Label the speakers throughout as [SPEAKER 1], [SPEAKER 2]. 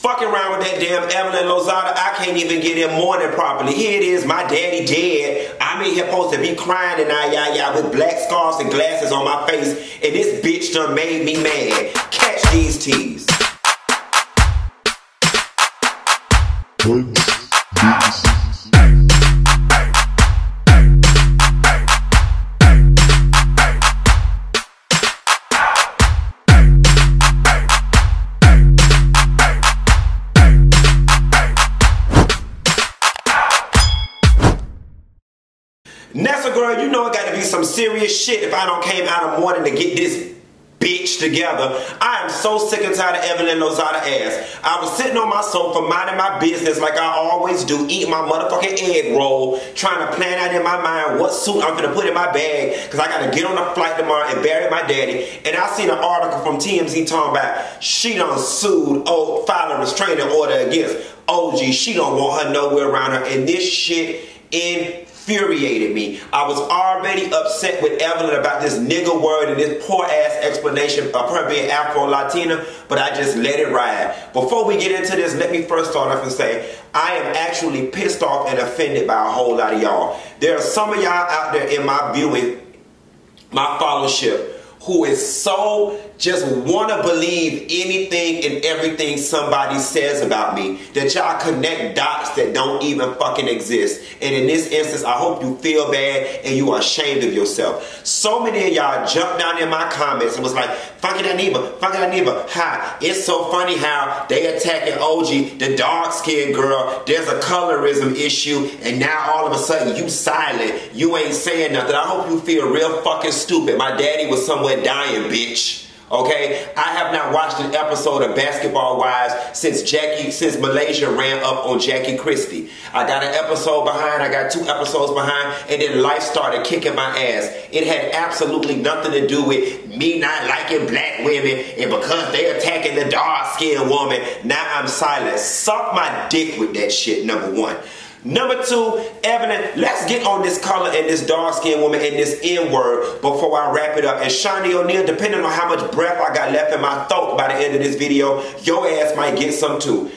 [SPEAKER 1] Fucking around with that damn Evelyn Lozada, I can't even get in mourning properly. Here it is, my daddy dead. I'm in here supposed to be crying tonight, y'all, y'all, with black scarves and glasses on my face, and this bitch done made me mad. Catch these teas. Nessa girl, you know it got to be some serious shit if I don't came out of morning to get this bitch together. I am so sick and tired of Evelyn Lozada ass. I was sitting on my sofa minding my business like I always do, eating my motherfucking egg roll, trying to plan out in my mind what suit I'm gonna put in my bag because I gotta get on a flight tomorrow and bury my daddy. And I seen an article from TMZ talking about she done sued, old filing restraining order against OG. She don't want her nowhere around her. And this shit in infuriated me. I was already upset with Evelyn about this nigga word and this poor ass explanation of her being Afro Latina, but I just let it ride. Before we get into this, let me first start off and say I am actually pissed off and offended by a whole lot of y'all. There are some of y'all out there in my viewing, my followership, who is so just want to believe anything and everything somebody says about me that y'all connect dots that don't even fucking exist. And in this instance, I hope you feel bad and you are ashamed of yourself. So many of y'all jumped down in my comments and was like, fucking Aniba, fucking Aniba, hi. It's so funny how they attacking OG, the dark skinned girl. There's a colorism issue and now all of a sudden you silent. You ain't saying nothing. I hope you feel real fucking stupid. My daddy was somewhere dying, bitch. Okay, I have not watched an episode of Basketball Wives since Jackie, since Malaysia ran up on Jackie Christie. I got an episode behind, I got two episodes behind, and then life started kicking my ass. It had absolutely nothing to do with me not liking black women, and because they attacking the dark skinned woman, now I'm silent. Suck my dick with that shit, number one. Number two, Evelyn, let's get on this color and this dark skinned woman and this N word before I wrap it up. And Shaunie O'Neal, depending on how much breath I got left in my throat by the end of this video, your ass might get some too.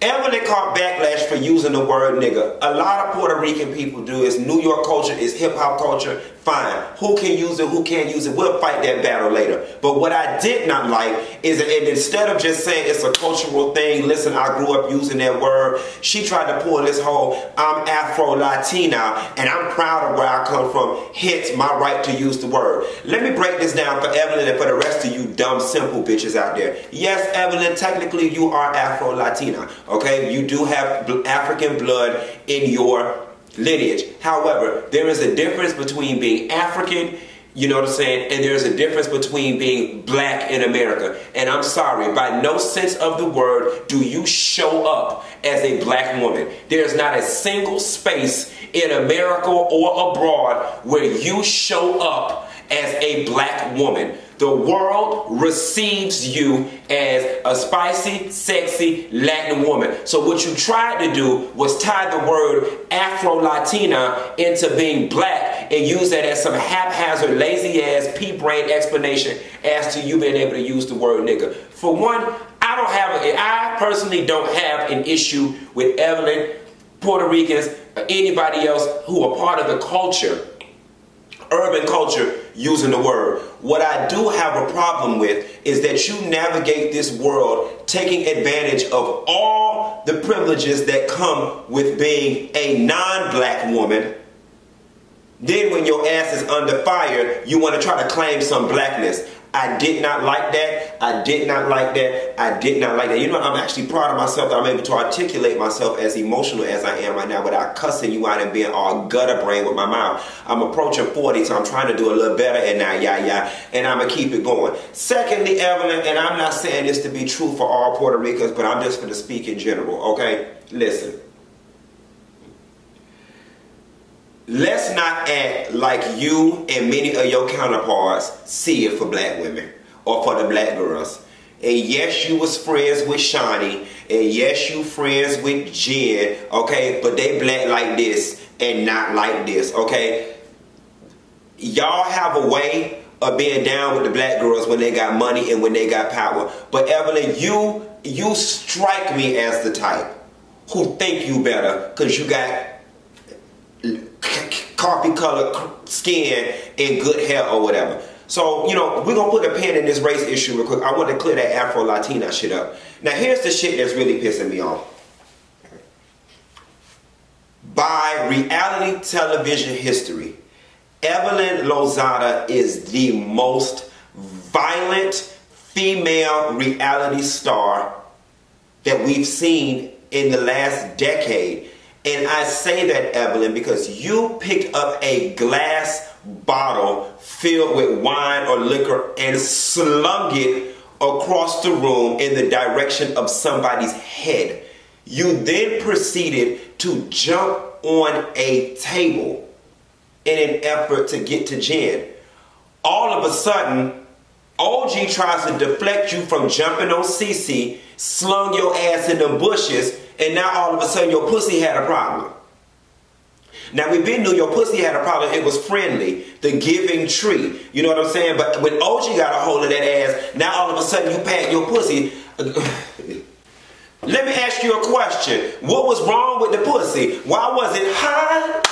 [SPEAKER 1] Evelyn caught backlash for using the word nigga. A lot of Puerto Rican people do. It's New York culture, it's hip hop culture. Fine. Who can use it, who can't use it? We'll fight that battle later. But what I did not like is that instead of just saying it's a cultural thing, listen, I grew up using that word, she tried to pull this whole I'm Afro Latina and I'm proud of where I come from, hence my right to use the word. Let me break this down for Evelyn and for the rest of you dumb, simple bitches out there. Yes, Evelyn, technically you are Afro Latina. Okay, you do have African blood in your lineage. However, there is a difference between being African, you know what I'm saying, and there's a difference between being black in America. And I'm sorry, by no sense of the word do you show up as a black woman. There's not a single space in America or abroad where you show up as a black woman. The world receives you as a spicy, sexy Latin woman. So what you tried to do was tie the word Afro-Latina into being black and use that as some haphazard, lazy-ass, pea-brain explanation as to you being able to use the word nigga. For one, I don't have, a, I personally don't have an issue with Evelyn, Puerto Ricans, or anybody else who are part of the culture urban culture using the word. What I do have a problem with is that you navigate this world taking advantage of all the privileges that come with being a non-black woman. Then when your ass is under fire, you want to try to claim some blackness. I did not like that. I did not like that. I did not like that. You know, I'm actually proud of myself that I'm able to articulate myself as emotional as I am right now without cussing you out and being all gutter brain with my mouth. I'm approaching 40, so I'm trying to do a little better and now, yeah, yeah, and I'm going to keep it going. Secondly, Evelyn, and I'm not saying this to be true for all Puerto Ricans, but I'm just going to speak in general, okay? Listen. Let's not act like you and many of your counterparts see it for black women or for the black girls. And yes, you was friends with Shaunie, and yes, you friends with Jen, okay? But they black like this and not like this, okay? Y'all have a way of being down with the black girls when they got money and when they got power. But Evelyn, you you strike me as the type who think you better because you got coffee colored skin and good hair or whatever. So, you know, we're gonna put a pin in this race issue real quick. I want to clear that Afro Latina shit up. Now, here's the shit that's really pissing me off. By reality television history, Evelyn Lozada is the most violent female reality star that we've seen in the last decade. And I say that, Evelyn, because you picked up a glass bottle filled with wine or liquor and slung it across the room in the direction of somebody's head. You then proceeded to jump on a table in an effort to get to Jen. All of a sudden, OG tries to deflect you from jumping on CC, slung your ass in the bushes, and now all of a sudden your pussy had a problem. Now we've been knew your pussy had a problem. It was friendly, the giving tree. You know what I'm saying? But when OG got a hold of that ass, now all of a sudden you pat your pussy. Let me ask you a question. What was wrong with the pussy? Why was it hot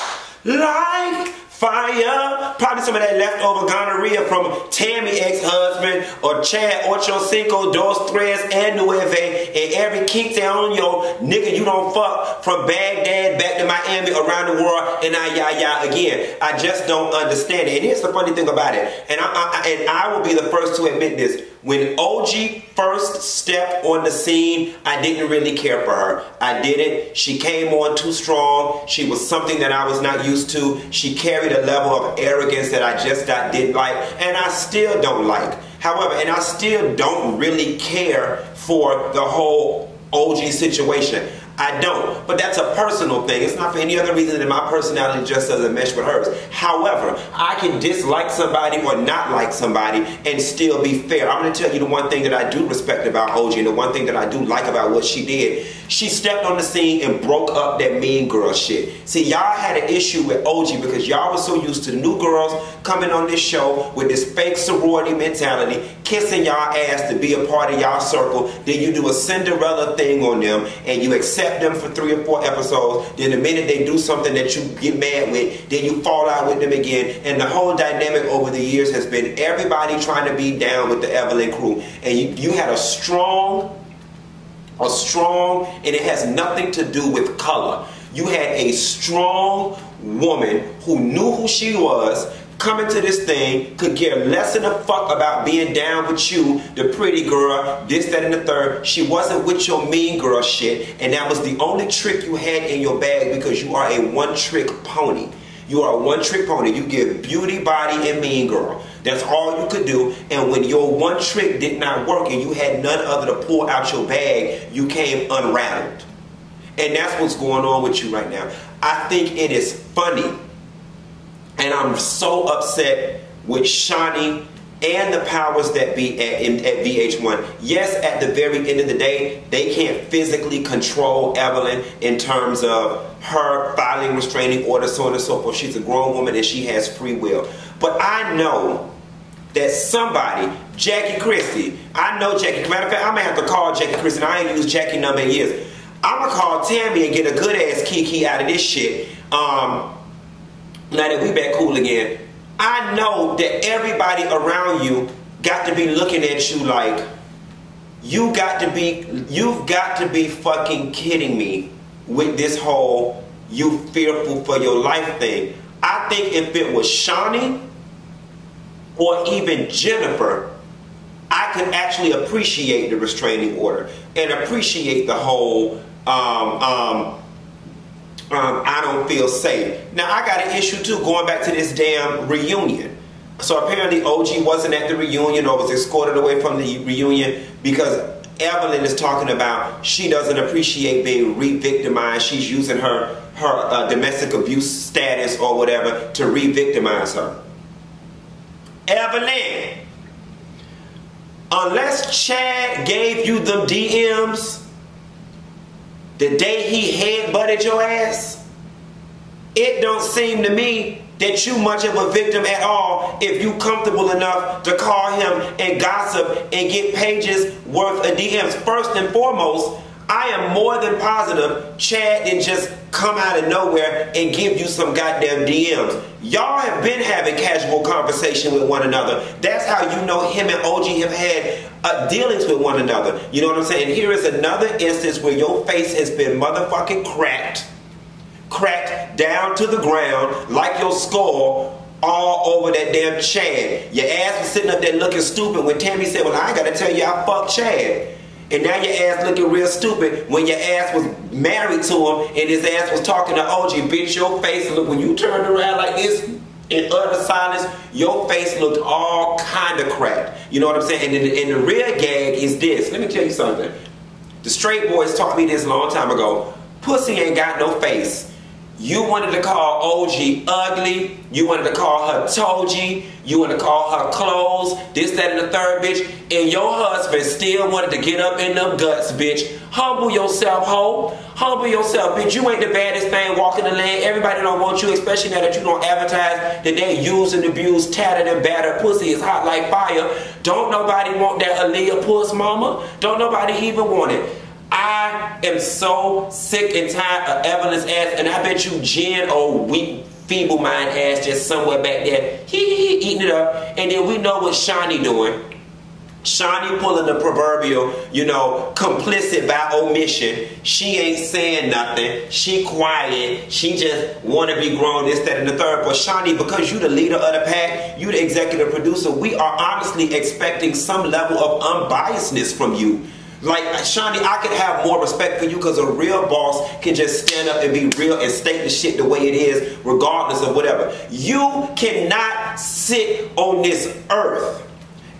[SPEAKER 1] like Fire. Probably some of that leftover gonorrhea from Tami ex-husband or Chad Ocho Cinco Dos Tres and Nueve and every kink on your nigga you don't fuck from Baghdad back to Miami around the world and I ya ya again. I just don't understand it. And here's the funny thing about it. And I, I and I will be the first to admit this. When OG first stepped on the scene, I didn't really care for her. I didn't. She came on too strong. She was something that I was not used to. She carried a level of arrogance that I just not, didn't like, and I still don't like. However, and I still don't really care for the whole OG situation. I don't. But that's a personal thing. It's not for any other reason than my personality just doesn't mesh with hers. However, I can dislike somebody or not like somebody and still be fair. I'm going to tell you the one thing that I do respect about OG and the one thing that I do like about what she did. She stepped on the scene and broke up that mean girl shit. See, y'all had an issue with OG because y'all were so used to new girls coming on this show with this fake sorority mentality, kissing y'all ass to be a part of y'all circle. Then you do a Cinderella thing on them and you accept accept them for three or four episodes. Then the minute they do something that you get mad with, then you fall out with them again. And the whole dynamic over the years has been everybody trying to be down with the Evelyn crew. And you, you had a strong, a strong, and it has nothing to do with color. You had a strong woman who knew who she was, coming to this thing could care less than a fuck about being down with you, the pretty girl, this, that, and the third. She wasn't with your mean girl shit, and that was the only trick you had in your bag because you are a one trick pony. You are a one trick pony. You give beauty, body, and mean girl. That's all you could do. And when your one trick did not work and you had none other to pull out your bag, you came unraveled. And that's what's going on with you right now. I think it is funny and I'm so upset with Shaunie and the powers that be at, at, VH1. Yes, at the very end of the day, they can't physically control Evelyn in terms of her filing restraining orders, so on and so forth. She's a grown woman and she has free will. But I know that somebody, Jackie Christie, I know Jackie. Matter of fact, I may have to call Jackie Christie. I ain't used Jackie number in years. I'm gonna call Tami and get a good ass kiki out of this shit. Um, now that we back cool again, I know that everybody around you got to be looking at you like you got to be you've got to be fucking kidding me with this whole you fearful for your life thing. I think if it was Shaunie or even Jennifer, I could actually appreciate the restraining order and appreciate the whole um, um, um, I don't feel safe. Now I got an issue too going back to this damn reunion. So apparently OG wasn't at the reunion or was escorted away from the reunion because Evelyn is talking about she doesn't appreciate being re-victimized. She's using her her uh, domestic abuse status or whatever to re-victimize her. Evelyn, unless Chad gave you the DMs the day he head butted your ass, it don't seem to me that you much of a victim at all if you comfortable enough to call him and gossip and get pages worth of DMs. First and foremost, I am more than positive Chad didn't just come out of nowhere and give you some goddamn DMs. Y'all have been having casual conversation with one another. That's how you know him and OG have had uh, dealings with one another. You know what I'm saying? Here is another instance where your face has been motherfucking cracked, cracked down to the ground like your skull all over that damn Chad. Your ass was sitting up there looking stupid when Tami said, well, I gotta tell you I fucked Chad. And now your ass looking real stupid when your ass was married to him and his ass was talking to OG. Bitch, your face look when you turned around like this in utter silence, your face looked all kind of cracked. You know what I'm saying? And, and the real gag is this. Let me tell you something. The straight boys taught me this a long time ago. Pussy ain't got no face. You wanted to call OG ugly. You wanted to call her Toji. You wanted to call her clothes. This, that, and the third, bitch. And your husband still wanted to get up in them guts, bitch. Humble yourself, hoe. Humble yourself, bitch. You ain't the baddest thing walking the land. Everybody don't want you, especially now that you don't advertise that they use and abuse, tattered and battered pussy is hot like fire. Don't nobody want that Aaliyah puss, mama. Don't nobody even want it. I am so sick and tired of Evelyn's ass, and I bet you Jen, old weak, feeble mind ass, just somewhere back there, he, he eating it up. And then we know what Shaunie doing. Shaunie pulling the proverbial, you know, complicit by omission. She ain't saying nothing. She quiet. She just want to be grown, that, and the third. But Shaunie, because you the leader of the pack, you the executive producer, we are honestly expecting some level of unbiasedness from you. Like, Shaunie, I could have more respect for you because a real boss can just stand up and be real and state the shit the way it is, regardless of whatever. You cannot sit on this earth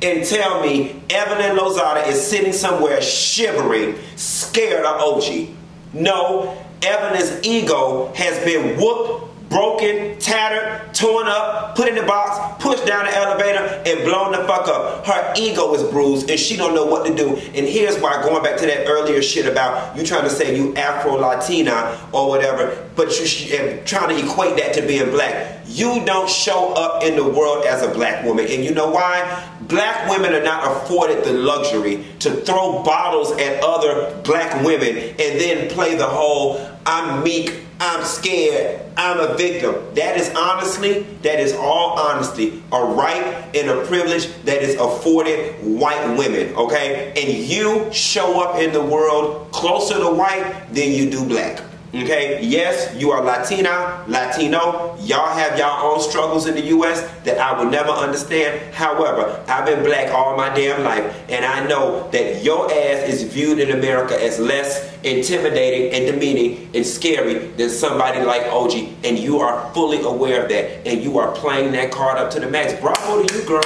[SPEAKER 1] and tell me Evelyn Lozada is sitting somewhere shivering, scared of OG. No, Evelyn's ego has been whooped broken, tattered, torn up, put in the box, pushed down the elevator, and blown the fuck up. Her ego is bruised and she don't know what to do. And here's why, going back to that earlier shit about you trying to say you Afro-Latina or whatever, but you trying to equate that to being black. You don't show up in the world as a black woman. And you know why? Black women are not afforded the luxury to throw bottles at other black women and then play the whole I'm meek, I'm scared, I'm a victim. That is honestly, that is all honesty, a right and a privilege that is afforded white women, okay? And you show up in the world closer to white than you do black. Okay, yes, you are Latina, Latino. Y'all have y'all own struggles in the U.S. that I will never understand. However, I've been black all my damn life, and I know that your ass is viewed in America as less intimidating and demeaning and scary than somebody like OG, and you are fully aware of that, and you are playing that card up to the max. Bravo to you, girl.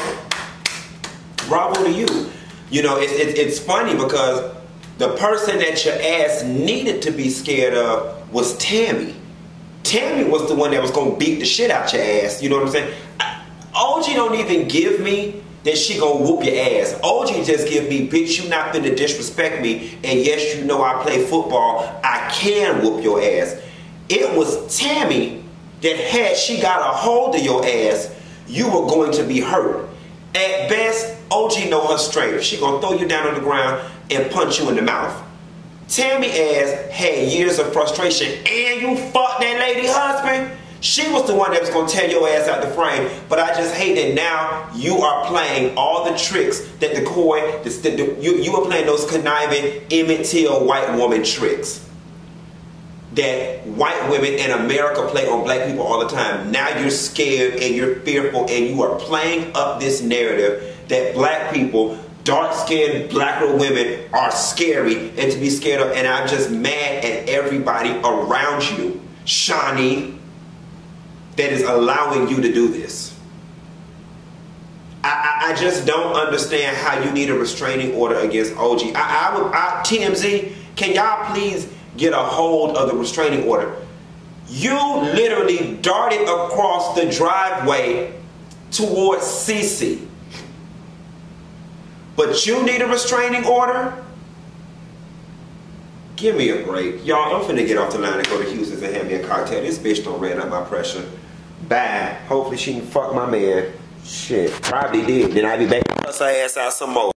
[SPEAKER 1] Bravo to you. You know, it's, it's, it's funny because the person that your ass needed to be scared of was Tami. Tami was the one that was gonna beat the shit out your ass. You know what I'm saying? OG don't even give me that she gonna whoop your ass. OG just give me, bitch, you not finna disrespect me, and yes, you know I play football, I can whoop your ass. It was Tami that had she got a hold of your ass, you were going to be hurt. At best, OG know her strength. She gonna throw you down on the ground and punch you in the mouth. Tami ass had years of frustration and you fucked that lady husband. She was the one that was gonna tear your ass out the frame, but I just hate that now you are playing all the tricks that the coy, the, the, you, you are playing those conniving Emmett Till white woman tricks that white women in America play on black people all the time. Now you're scared and you're fearful and you are playing up this narrative that black people dark-skinned black women are scary and to be scared of and I'm just mad at everybody around you, Shaunie, that is allowing you to do this. I, I, I just don't understand how you need a restraining order against OG. I, I I, TMZ, can y'all please get a hold of the restraining order? You literally darted across the driveway towards CC. But you need a restraining order? Give me a break. Y'all, I'm finna get off the line and go to Houston's and have me a cocktail. This bitch don't ran up my pressure. Bye. Hopefully she can fuck my man. Shit, probably did. Then I be back. Cuss her ass out some more.